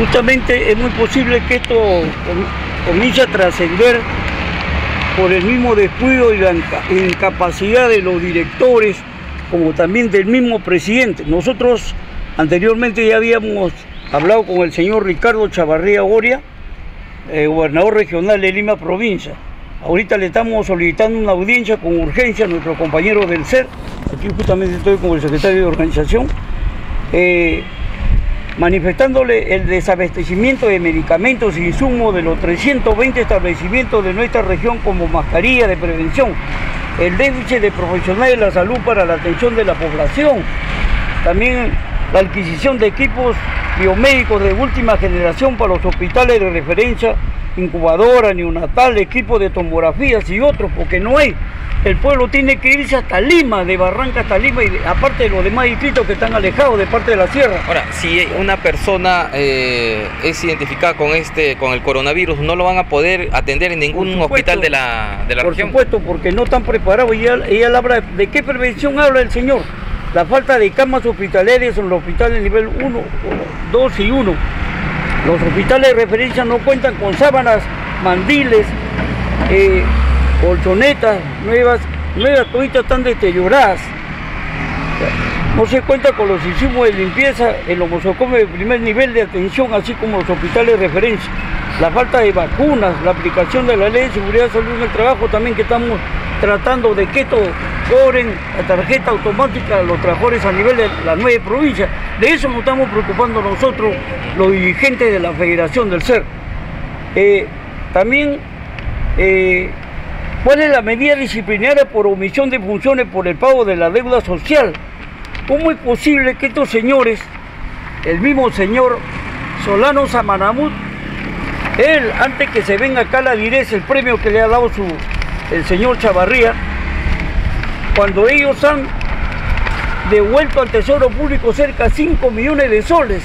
Justamente es muy posible que esto comience a trascender por el mismo descuido y la incapacidad de los directores, como también del mismo presidente. Nosotros anteriormente ya habíamos hablado con el señor Ricardo Chavarría Oria, eh, gobernador regional de Lima Provincia. Ahorita le estamos solicitando una audiencia con urgencia a nuestro compañero del SER, aquí justamente estoy con el secretario de organización, eh, manifestándole el desabastecimiento de medicamentos e insumos de los 320 establecimientos de nuestra región como mascarilla de prevención, el déficit de profesionales de la salud para la atención de la población, también la adquisición de equipos biomédicos de última generación para los hospitales de referencia, incubadora, neonatal, equipo de tomografías y otros, porque no hay. El pueblo tiene que irse hasta Lima, de Barranca hasta Lima, y aparte de los demás distritos que están alejados de parte de la sierra. Ahora, si una persona eh, es identificada con este, con el coronavirus, ¿no lo van a poder atender en ningún hospital de la, de la por región? Por supuesto, porque no están preparados. Y ella, ella habla de qué prevención habla el señor la falta de camas hospitalarias en los hospitales nivel 1, 2 y 1. Los hospitales de referencia no cuentan con sábanas, mandiles, eh, colchonetas nuevas, nuevas toditas están deterioradas. No se cuenta con los insumos de limpieza en los mosocomes de primer nivel de atención, así como los hospitales de referencia. La falta de vacunas, la aplicación de la ley de seguridad de salud en el trabajo también que estamos tratando de que esto cobren la tarjeta automática a los trabajadores a nivel de las nueve provincias. De eso nos estamos preocupando nosotros, los dirigentes de la Federación del SER. Eh, también, eh, ¿cuál es la medida disciplinaria por omisión de funciones por el pago de la deuda social? ¿Cómo es posible que estos señores, el mismo señor Solano Samanamut, él, antes que se venga acá la direz, el premio que le ha dado su, el señor Chavarría, cuando ellos han devuelto al Tesoro Público cerca de 5 millones de soles.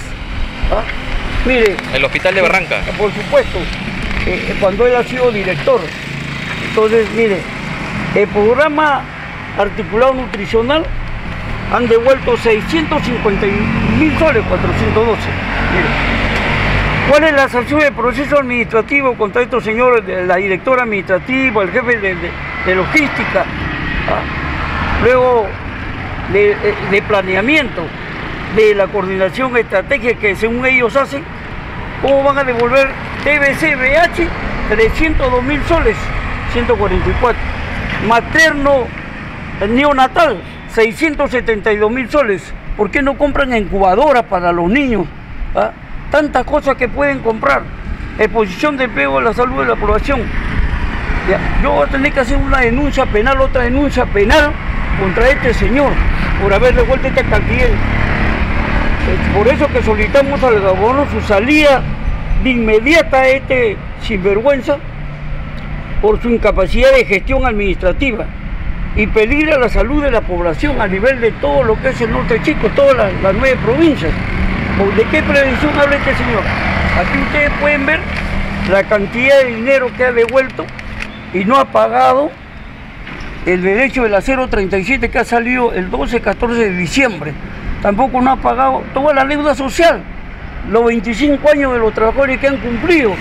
¿ah? Mire. El hospital de Barranca. Por supuesto, eh, cuando él ha sido director. Entonces, mire, el programa articulado nutricional han devuelto 650 mil soles, 412. Mire. ¿Cuál es la sanción del proceso administrativo contra estos señores, la directora administrativa, el jefe de, logística? ¿ah? Luego de, planeamiento, de la coordinación estratégica que según ellos hacen, ¿cómo van a devolver TBC, BH? 302 mil soles, 144. Materno neonatal, 672 mil soles. ¿Por qué no compran incubadoras para los niños? ¿Ah? tantas cosas que pueden comprar. Exposición de pego a la salud de la población. yo voy a tener que hacer una denuncia penal, otra denuncia penal contra este señor por haber devuelto esta cantidad. Por eso que solicitamos al gobierno su salida de inmediata a este sinvergüenza por su incapacidad de gestión administrativa y pedir a la salud de la población a nivel de todo lo que es el norte chico, todas las nueve provincias. ¿De qué prevención habla este señor? Aquí ustedes pueden ver la cantidad de dinero que ha devuelto y no ha pagado el derecho del acero 37 que ha salido el 12-14 de diciembre. Tampoco no ha pagado toda la deuda social, los 25 años de los trabajadores que han cumplido.